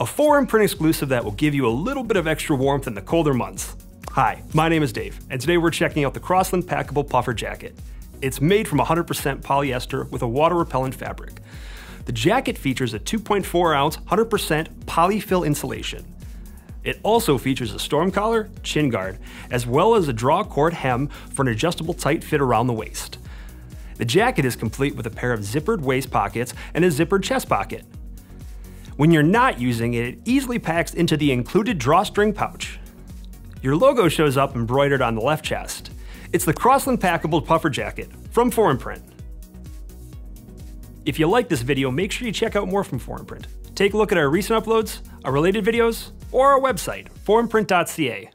a 4imprint exclusive that will give you a little bit of extra warmth in the colder months. Hi, my name is Dave, and today we're checking out the Crossland Packable Puffer Jacket. It's made from 100% polyester with a water repellent fabric. The jacket features a 2.4 ounce 100% polyfill insulation. It also features a storm collar, chin guard, as well as a draw cord hem for an adjustable tight fit around the waist. The jacket is complete with a pair of zippered waist pockets and a zippered chest pocket. When you're not using it, it easily packs into the included drawstring pouch. Your logo shows up embroidered on the left chest. It's the Crossland Packable Puffer Jacket from 4imprint. If you like this video, make sure you check out more from 4imprint. Take a look at our recent uploads, our related videos, or our website, 4imprint.ca.